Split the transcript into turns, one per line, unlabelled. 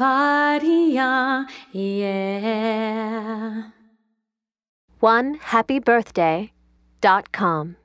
Faria, yeah.
One happy birthday dot com.